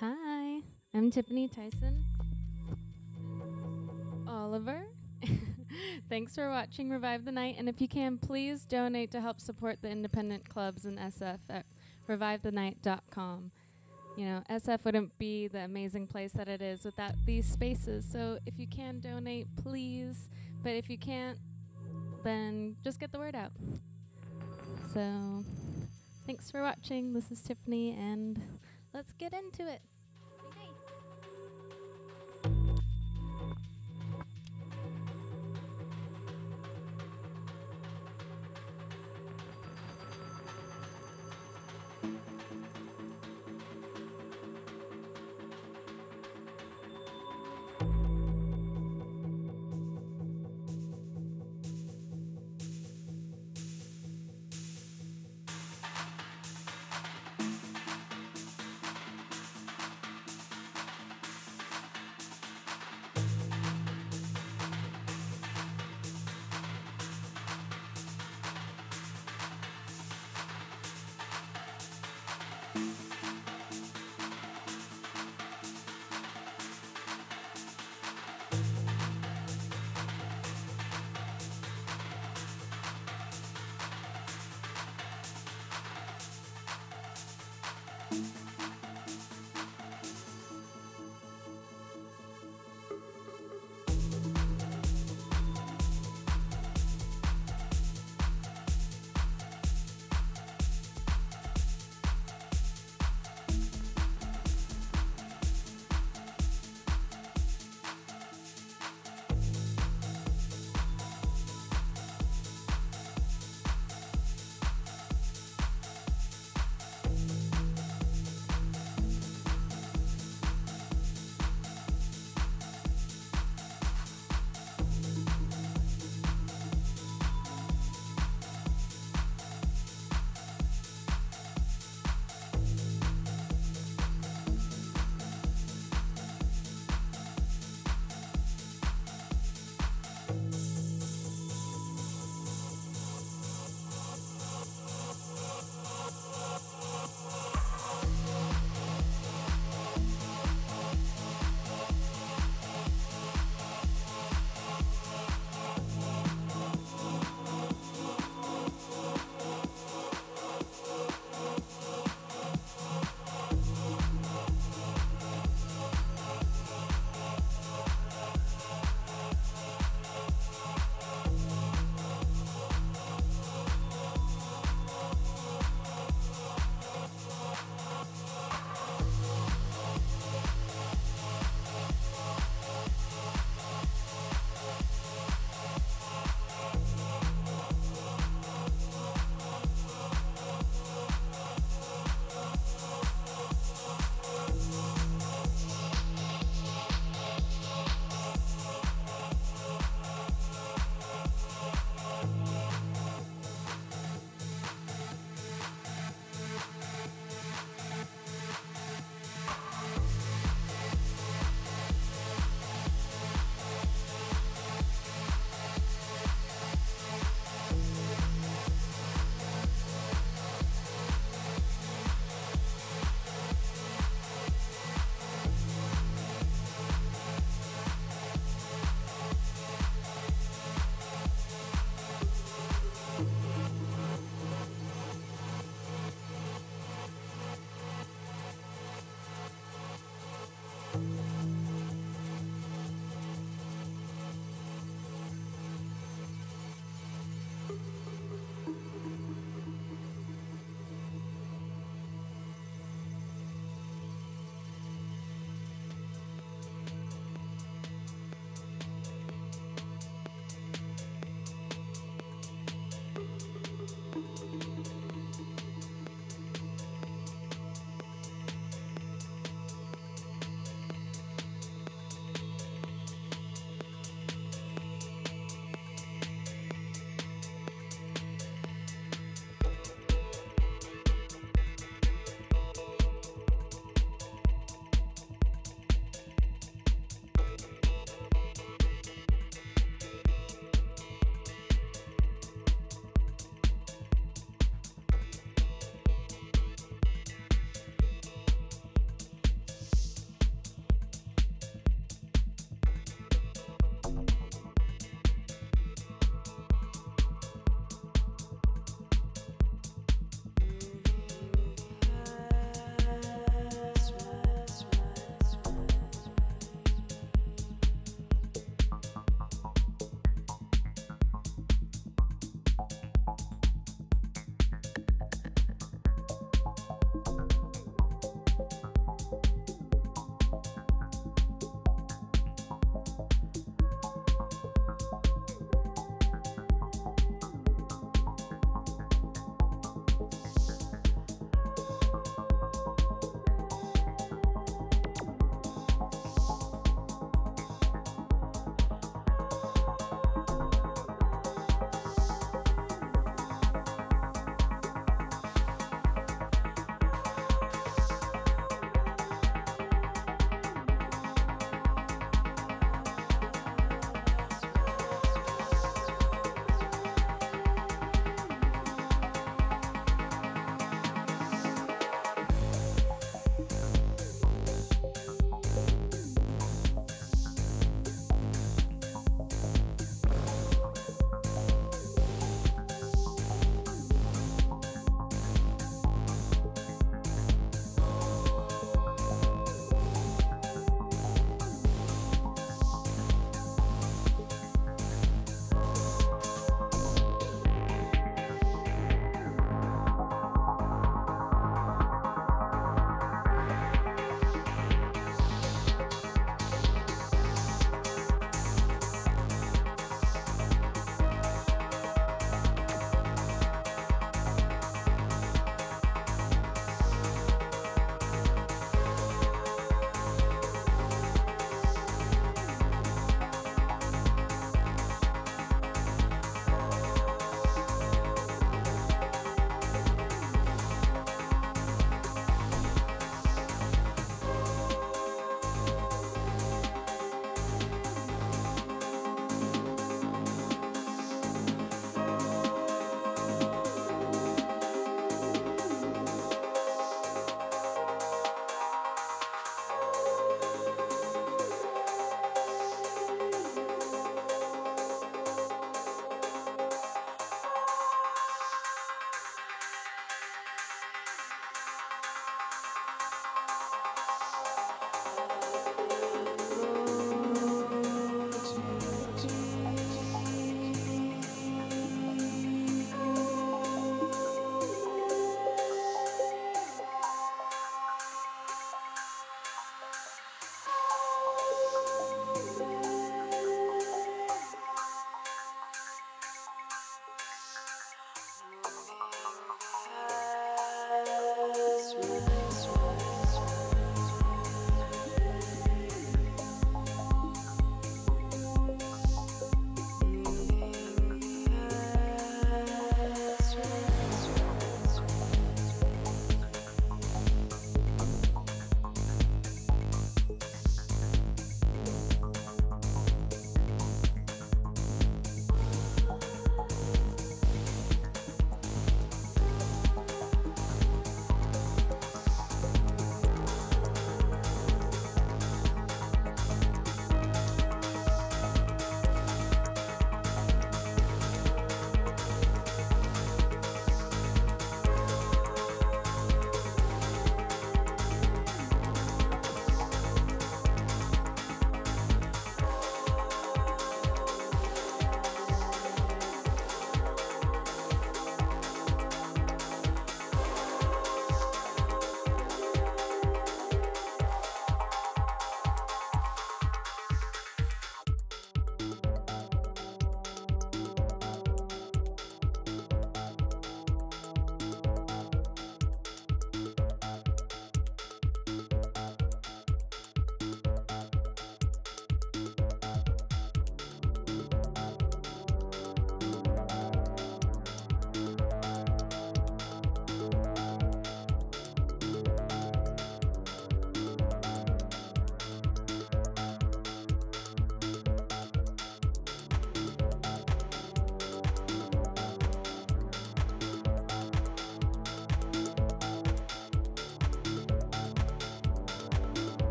Hi, I'm Tiffany Tyson. Oliver. Thanks for watching Revive the Night, and if you can, please donate to help support the independent clubs in SF at revivethenight.com. You know, SF wouldn't be the amazing place that it is without these spaces. So if you can donate, please. But if you can't, then just get the word out. So, thanks for watching. This is Tiffany, and let's get into it.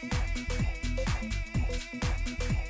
Thank you.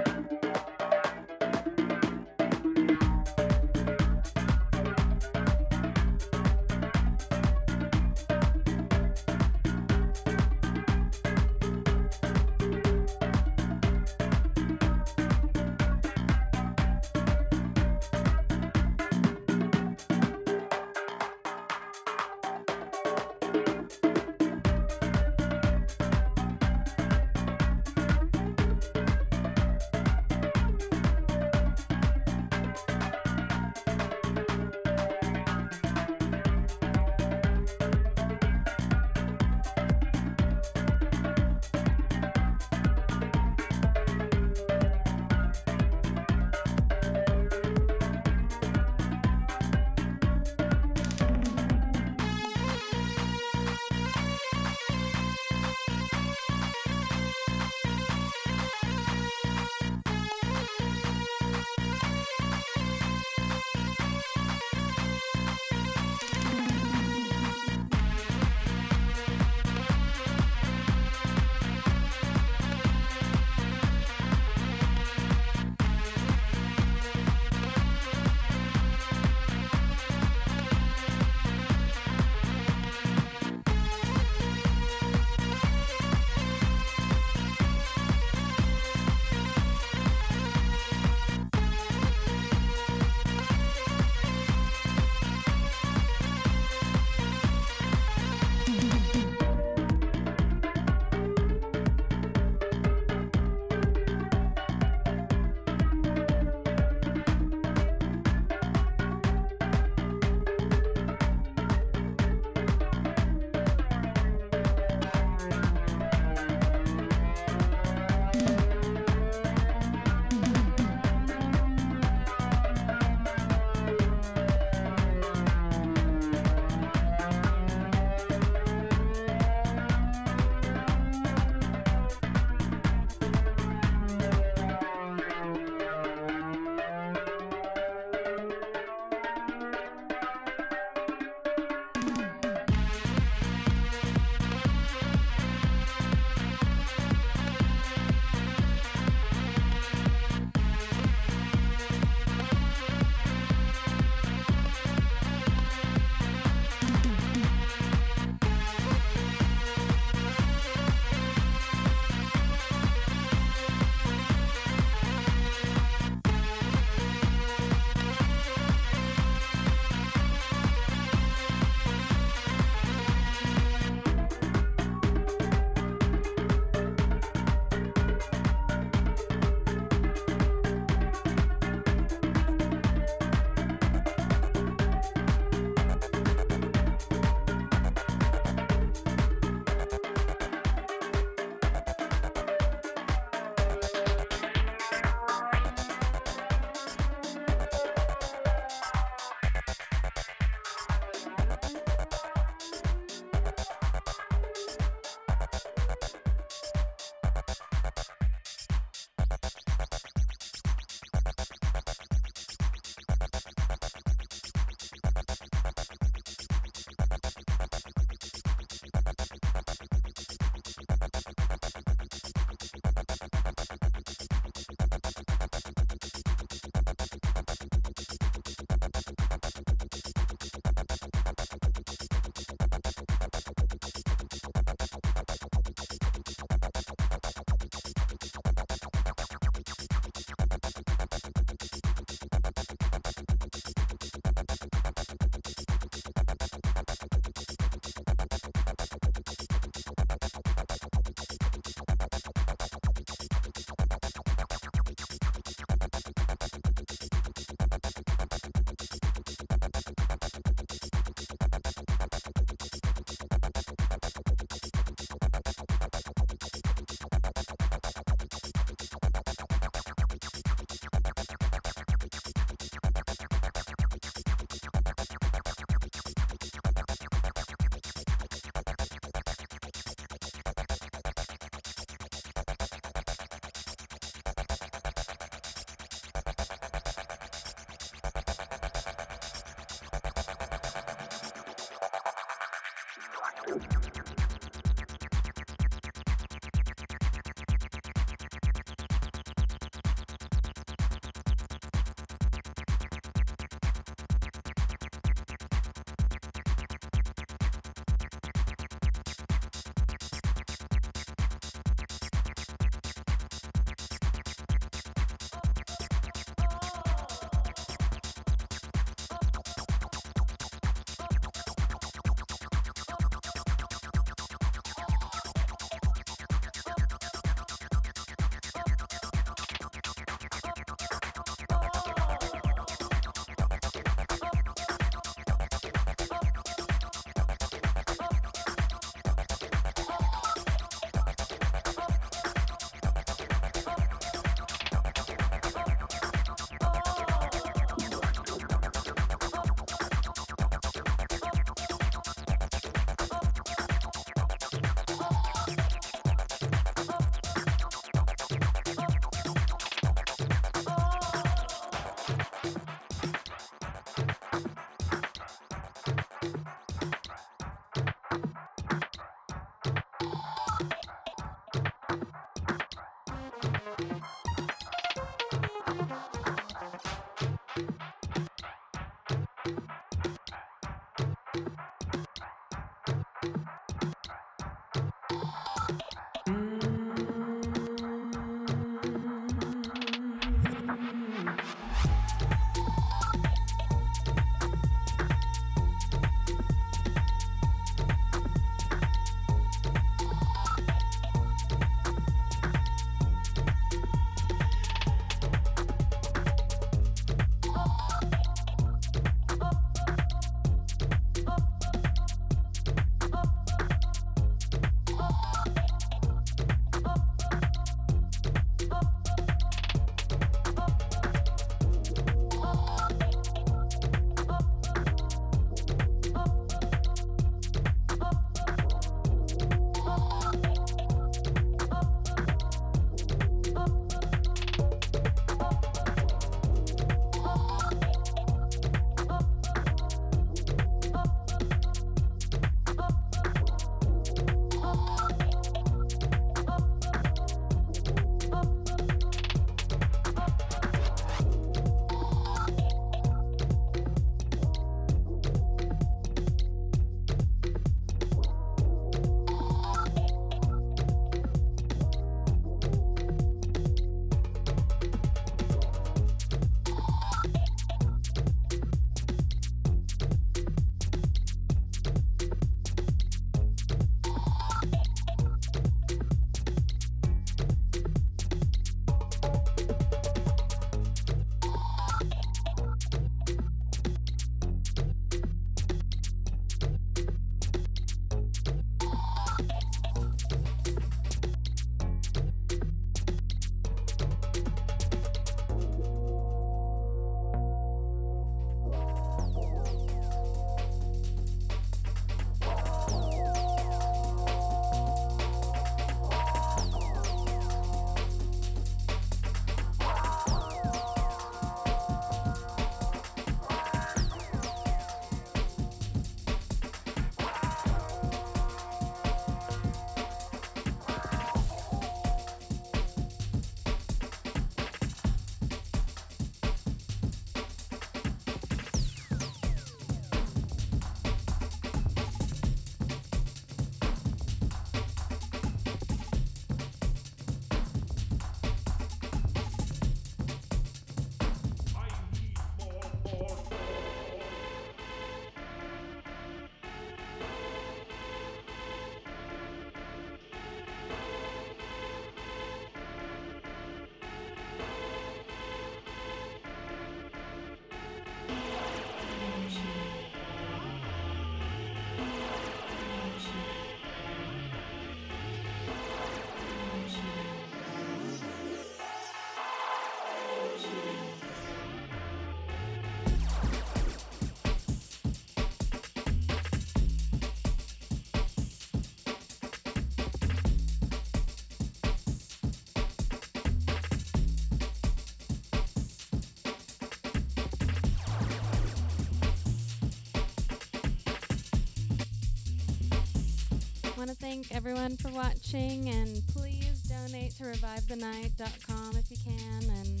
want to thank everyone for watching, and please donate to revivethenight.com if you can. And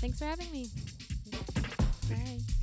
thanks for having me. Bye.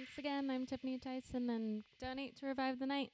Thanks again. I'm Tiffany Tyson, and donate to Revive the Night.